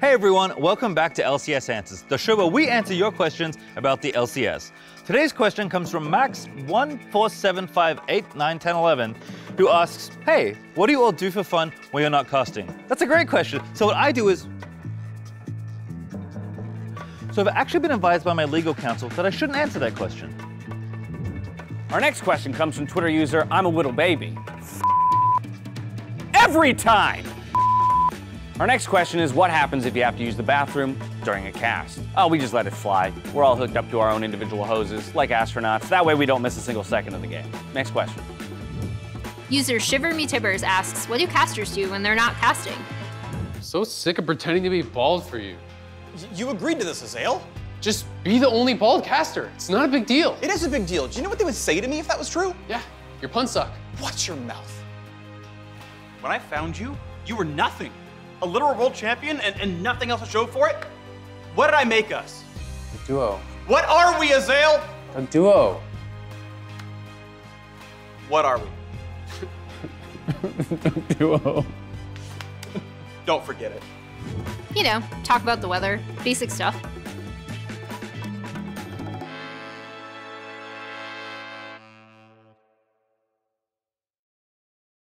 Hey everyone, welcome back to LCS Answers, the show where we answer your questions about the LCS. Today's question comes from Max147589111, who asks, Hey, what do you all do for fun when you're not casting? That's a great question. So what I do is so I've actually been advised by my legal counsel that I shouldn't answer that question. Our next question comes from Twitter user I'm a little baby. Every time! Our next question is what happens if you have to use the bathroom during a cast? Oh, we just let it fly. We're all hooked up to our own individual hoses, like astronauts. That way we don't miss a single second of the game. Next question. User Shiver Me Tibbers asks, what do casters do when they're not casting? So sick of pretending to be bald for you. You agreed to this, Azael. Just be the only bald caster. It's not a big deal. It is a big deal. Do you know what they would say to me if that was true? Yeah, your puns suck. Watch your mouth. When I found you, you were nothing. A literal world champion and, and nothing else to show for it? What did I make us? A duo. What are we, Azael? A duo. What are we? a duo. Don't forget it. You know, talk about the weather, basic stuff.